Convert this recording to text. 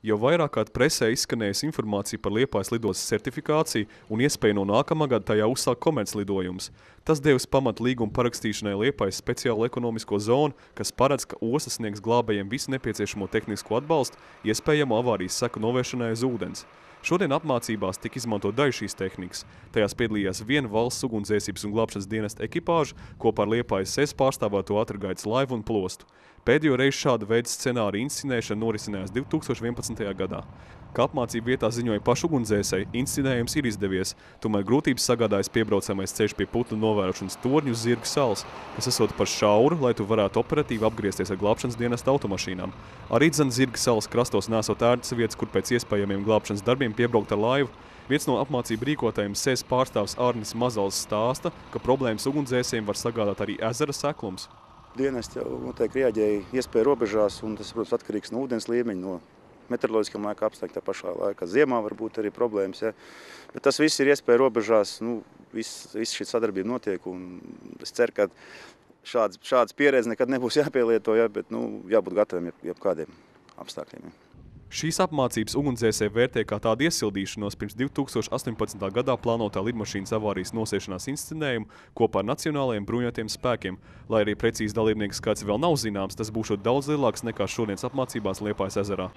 Jau vairāk kārt presē izskanējusi informācija par Liepājas lidostas certifikāciju un iespēju no nākamā gada tajā uzsākt komerclidojumus. Tas devis pamatu līguma parakstīšanai Liepājas speciālo ekonomisko zonu, kas paredz, ka ostas sniegs glābējiem visu nepieciešamo tehnisko atbalstu, iespējamo avārijas seku novēršanai uz ūdens. Šodien apmācībās tika izmantot daļa šīs tehnikas. Tajās piedalījās viena valsts ugunsdzēsības un glābšanas dienesta ekipāža kopā ar Liepājas SES pārstāvēto ātrgaitas laivu un plostu. Pēdējo reizi šāda veida scenārija inscenēšana norisinājās 2011. gadā. Kā apmācību vietā ziņoja pašu ugunsdzēsēji, inscenējums ir izdevies, tomēr grūtības sagādājas piebraucamais ceļš pie putnu novērošanas torņu uz Zirga salas, kas esot par šauru, lai tu varētu operatīvi apgriezties ar glābšanas dienesta automašīnām. Arī dzen Zirga salas krastos nesot ērtas vietas, kur pēc iespējamiem glābšanas darbiem piebraukt ar laivu. Viens no apmācību rīkotājiem SES pārstāvs Arnis Mazals stāsta, ka problēmas ugunsdzēsējiem var sagādāt arī ezera seklums. Dienesti jau noteikti rēģēja iespēju robežās, un tas, protams, atkarīgs no ūdens līmeņa, no meteoroloģiskiem laika apstākļiem. Tā pašā laikā ziemā var būt arī problēmas. Ja. Bet tas viss ir iespēja robežās. Nu, viss, viss šī sadarbība notiek, es ceru, ka šāds, šāds pieredze nekad nebūs jāpielieto, ja, bet nu, jābūt gataviem jeb, jebkādiem apstākļiem. Ja. Šīs apmācības ugunsdzēsēji vērtē kā tādu iesildīšanos pirms 2018. gadā plānotā lidmašīnas avārijas nosēšanās inscenējumu kopā ar nacionālajiem bruņotajiem spēkiem. Lai arī precīzi dalībnieku skaits vēl nav zināms, tas būs daudz lielāks nekā šodienas apmācībās Liepājas ezerā.